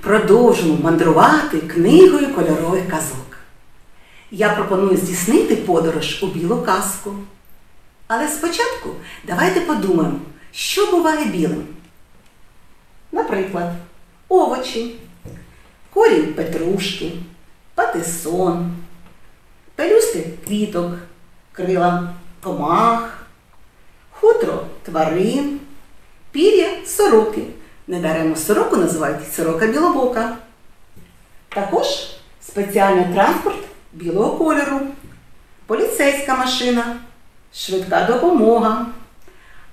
продовжимо мандрувати книгою кольорових казок. Я пропоную здійснити подорож у білу казку. Але спочатку давайте подумаємо, що буває білим. Наприклад, овочі, корінь петрушки, патисон, пелюстки квіток, крила комах, хутро тварин, пір'я сороки. Недаремно сороку називають сорока білобока. Також спеціальний транспорт білого кольору, поліцейська машина, швидка допомога.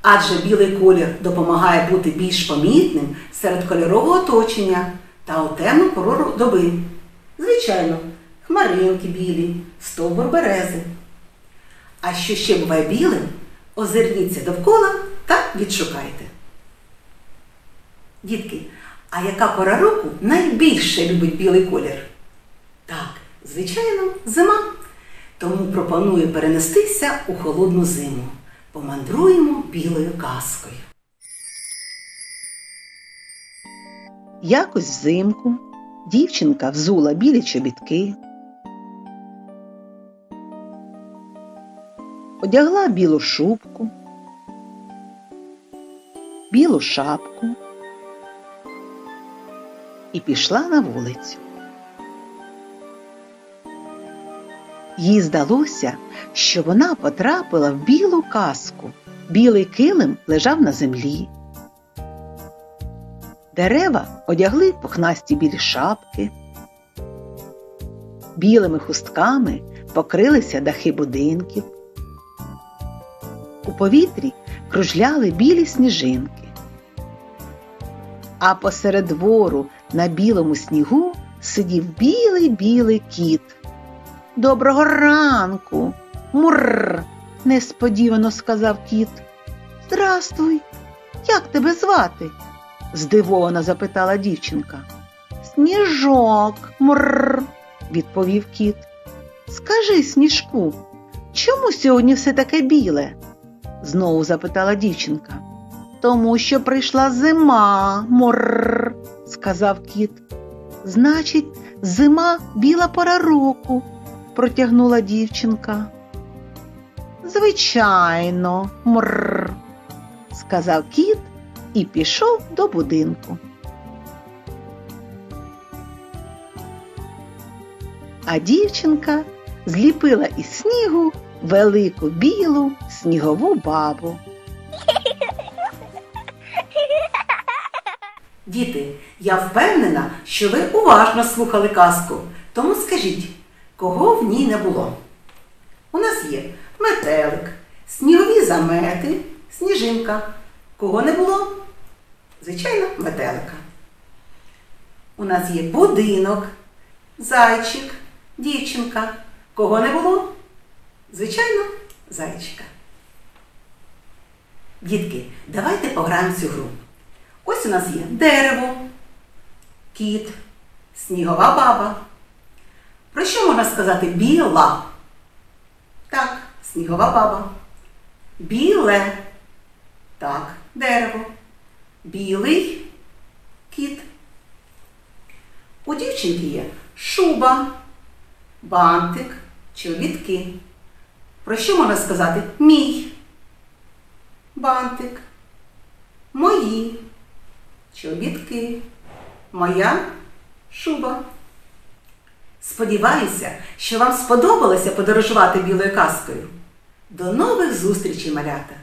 Адже білий колір допомагає бути більш помітним серед кольорового оточення та у темну пору доби. Звичайно, хмаринки білі, стовбур берези. А що ще буває білим, озирніться довкола та відшукайте. Дітки, а яка пора року найбільше любить білий колір? Так, звичайно, зима. Тому пропоную перенестися у холодну зиму. Помандруємо білою казкою. Якось взимку дівчинка взула білі чобітки, одягла білу шубку, білу шапку і пішла на вулицю. Їй здалося, що вона потрапила в білу казку. Білий килим лежав на землі. Дерева одягли пухнасті білі шапки. Білими хустками покрилися дахи будинків. У повітрі кружляли білі сніжинки. А посеред двору на білому снігу сидів білий білий кіт. Доброго ранку. Мурр, несподівано сказав кіт. Здрастуй, як тебе звати? здивовано запитала дівчинка. Сніжок, мурр, відповів кіт. Скажи, сніжку, чому сьогодні все таке біле? знову запитала дівчинка. Тому що прийшла зима, мурр, сказав кіт. Значить, зима біла пора року, протягнула дівчинка. Звичайно, мрр, сказав кіт і пішов до будинку. А дівчинка зліпила із снігу велику білу снігову бабу. Діти, я впевнена, що ви уважно слухали казку. Тому скажіть, кого в ній не було? У нас є метелик, снігові замети, сніжинка. Кого не було? Звичайно, метелика. У нас є будинок, зайчик, дівчинка. Кого не було? Звичайно, зайчика. Дітки, давайте пограємо цю гру. У нас є дерево, кіт, снігова баба. Про що можна сказати біла? Так, снігова баба. Біле. Так, дерево. Білий кіт. У дівчинки є шуба, бантик, чобітки. Про що можна сказати мій? Бантик. Мої. Чобітки. Моя шуба. Сподіваюся, що вам сподобалося подорожувати білою казкою. До нових зустрічей, малята!